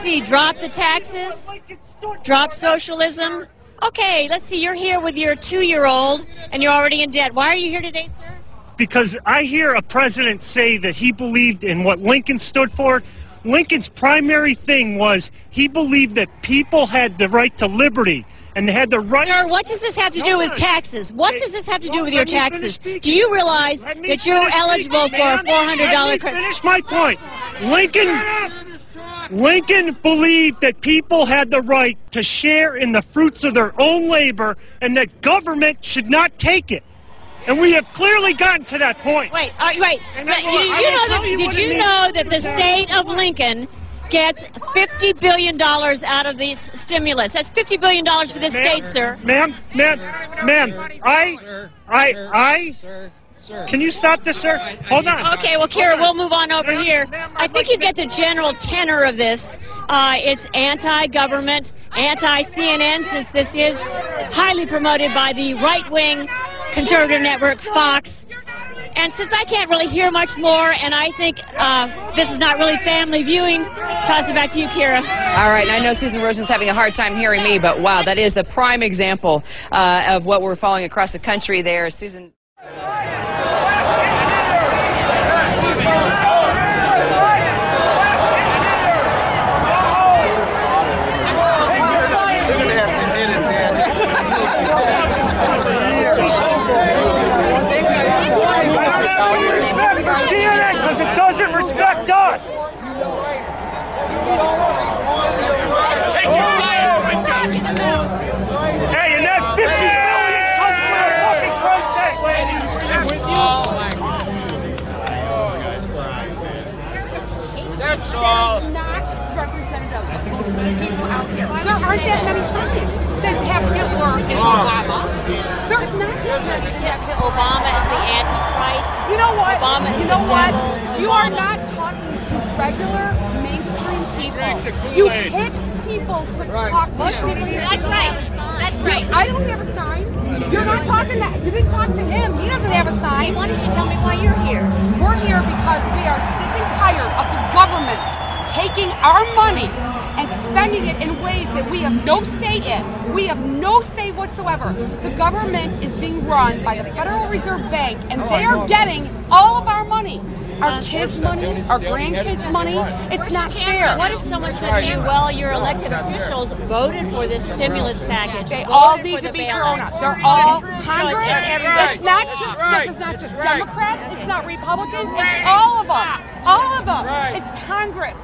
see. Drop the taxes. Drop socialism. Okay, let's see. You're here with your two-year-old, and you're already in debt. Why are you here today, sir? because I hear a president say that he believed in what Lincoln stood for. Lincoln's primary thing was he believed that people had the right to liberty and they had the right. Sir, what does this have to do with taxes? What does this have to do with your taxes? Do you realize that you're eligible for a $400 credit? Finish my point. Lincoln. Lincoln believed that people had the right to share in the fruits of their own labor and that government should not take it. And we have clearly gotten to that point. Wait, uh, wait. And Did you know that? you Did you know that the state of Lincoln gets fifty billion dollars out of these stimulus? That's fifty billion dollars for this state, sir. Ma'am, ma'am, ma'am, I, I, I, can you stop this, sir? Hold on. Okay, well, Kyra, we'll move on over here. I think you get the general tenor of this. Uh, it's anti-government, anti-CNN, since this is highly promoted by the right-wing conservative network Fox. And since I can't really hear much more, and I think uh, this is not really family viewing, toss it back to you, Kyra. All right, and I know Susan Roesgen's having a hard time hearing me, but wow, that is the prime example uh, of what we're following across the country there. Susan. CNN because it doesn't respect us. Hey, and that 50 million comes with a fucking price tag, lady. That's all. Not representative of most of the people out here. There aren't that many signs that have Hitler and Obama. There's not that many that have Hitler. Obama is the Antichrist. You know what? Obama is you the know what? devil. You are not talking to regular mainstream people. You picked people to talk to. Most people here That's right. have a sign. That's right. I don't have a sign. You're not talking that. You didn't talk to him. He doesn't have a sign. Why don't you tell me why you're here? We're here because we are sick and tired of the government taking our money and spending it in ways that we have no say in. We have no say whatsoever. The government is being run by the Federal Reserve Bank, and they are getting all of our money. Our kids' money, our grandkids' money. It's not fair. What if someone said to you, well, your elected officials voted for this stimulus package? They all need to be bailout. thrown out. They're all Congress. It's not just this is not just Democrats. It's not Republicans. It's all of them. All of them. It's Congress.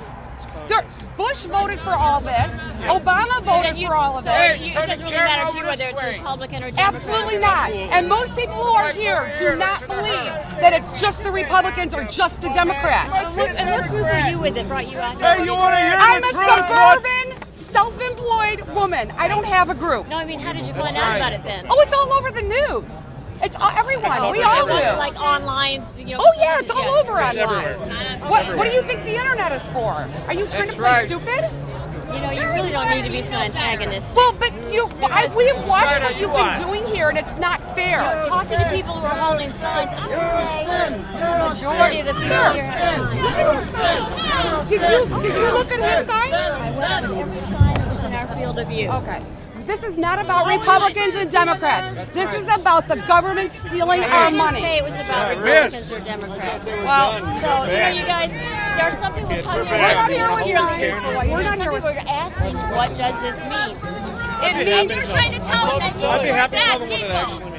They're- Bush voted for all this. Obama voted You- for all of so it. you- it doesn't really matter to you whether it's Republican or Democrat. Absolutely not. And most people who are here do not believe that it's just the Republicans or just the Democrats. And what, and what group were you with that brought you out Hey, here? you want to hear I'm a suburban, self-employed woman. I don't have a group. No, I mean, how did you find out about it then? Oh, it's all over the news. It's all, everyone. We all It wasn't do. Like online, you know. Oh yeah, it's all yeah. over online. What What do you think the internet is for? Are you trying to play right. stupid? You know, you really don't need to be so antagonistic. Well, but you, I, we have watched what you you've been doing here, and it's not fair. Talking to people who are holding signs, I'm going to say the majority of the people here have Look signs. at his sign. Did you Did you look at his sign? I went to every sign that was in our field of view. Okay. This is not about Republicans and Democrats. This is about the government stealing our I didn't money. say it was about Republicans or Democrats. Well, So, you know, you guys, there are some people coming We're not here with here. signs. We're not Some here with people are asking, what does this mean? It means You're trying to tell me that you I'd be are happy to bad tell them what it people. actually